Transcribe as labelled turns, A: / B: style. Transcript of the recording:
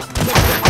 A: Let's go.